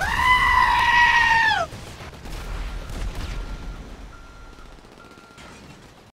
Ah!